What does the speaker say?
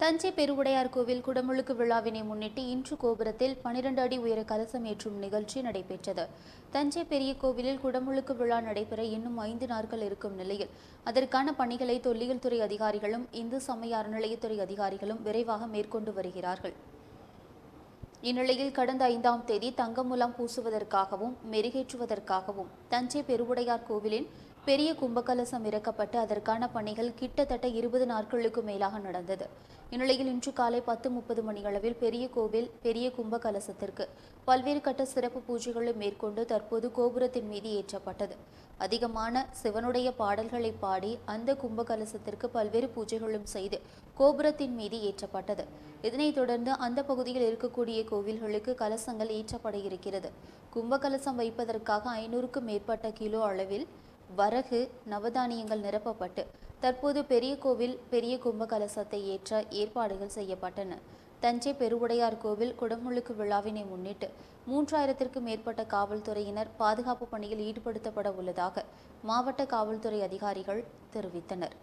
தஞ்சை பெருவுடையார் கோவில் குடமுழுக்கு விழாவினை முன்னிட்டு இன்று கோபுரத்தில் பனிரெண்டு அடி உயர கலசம் ஏற்றும் நிகழ்ச்சி நடைபெற்றது. தஞ்சை பெரிய கோவிலில் குடமுழுக்கு விழா நடைபெற இன்னும் ஐந்து நாட்கள் இருக்கும் நிலையில் அதற்கான பணிகளை தொல்லியல் துறை அதிகாரிகளும் இந்து சமய அறநிலையத்துறை அதிகாரிகளும் விரைவாக மேற்கொண்டு வருகிறார்கள். இந்நிலையில் கடந்த ஐந்தாம் தேதி தங்கமுலாம் பூசுவதற்காகவும் மெருகேற்றுவதற்காகவும் தஞ்சை பெருவுடையார் கோவிலின் பெரிய கும்பகலசம் இறக்கப்பட்டு அதற்கான பணிகள் கிட்டத்தட்ட இருபது நாட்களுக்கு மேலாக நடந்தது. இந்நிலையில் இன்று காலை பத்து முப்பது மணியளவில் பெரிய கோவில் பெரிய கும்பகலசத்திற்கு பல்வேறு கட்ட சிறப்பு பூஜைகளை மேற்கொண்டு தற்போது கோபுரத்தின் மீது ஏற்றப்பட்டது. அதிகமான சிவனுடைய பாடல்களை பாடி அந்த கும்பகலசத்திற்கு பல்வேறு பூஜைகளும் செய்து கோபுரத்தின் மீது ஏற்றப்பட்டது. இதனைத் தொடர்ந்து அந்த பகுதியில் இருக்கக்கூடிய கோவில்களுக்கு கலசங்கள் ஏற்றப்பட இருக்கிறது. கும்பகலசம் வைப்பதற்காக ஐநூறுக்கும் மேற்பட்ட கிலோ அளவில் வரகு நவதானியங்கள் நிரப்பப்பட்டு தற்போது பெரிய கோவில் பெரிய கும்பகலசத்தை ஏற்ற ஏற்பாடுகள் செய்யப்பட்டன. தஞ்சை பெருவுடையார் கோவில் குடமுழுக்கு விழாவினை முன்னிட்டு மூன்றாயிரத்திற்கும் மேற்பட்ட காவல்துறையினர் பாதுகாப்பு பணியில் ஈடுபடுத்தப்பட உள்ளதாக மாவட்ட காவல்துறை அதிகாரிகள் தெரிவித்தனர்.